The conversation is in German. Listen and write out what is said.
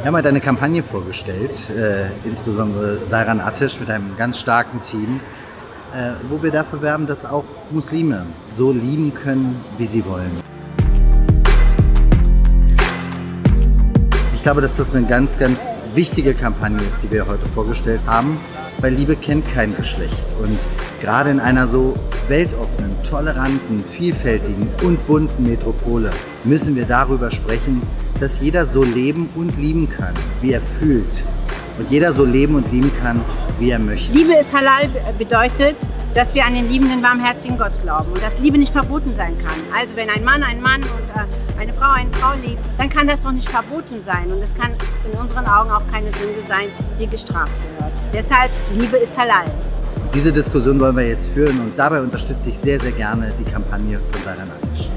Wir haben heute eine Kampagne vorgestellt, äh, insbesondere Sairan Attisch mit einem ganz starken Team, äh, wo wir dafür werben, dass auch Muslime so lieben können, wie sie wollen. Ich glaube, dass das eine ganz, ganz wichtige Kampagne ist, die wir heute vorgestellt haben, weil Liebe kennt kein Geschlecht. Und gerade in einer so weltoffenen, toleranten, vielfältigen und bunten Metropole müssen wir darüber sprechen, dass jeder so leben und lieben kann, wie er fühlt. Und jeder so leben und lieben kann, wie er möchte. Liebe ist halal bedeutet, dass wir an den liebenden, warmherzigen Gott glauben und dass Liebe nicht verboten sein kann. Also wenn ein Mann einen Mann und äh, eine Frau eine Frau liebt, dann kann das doch nicht verboten sein und es kann in unseren Augen auch keine Sünde sein, die gestraft gehört. Deshalb, Liebe ist halal. Diese Diskussion wollen wir jetzt führen und dabei unterstütze ich sehr, sehr gerne die Kampagne von Sarah Natisch.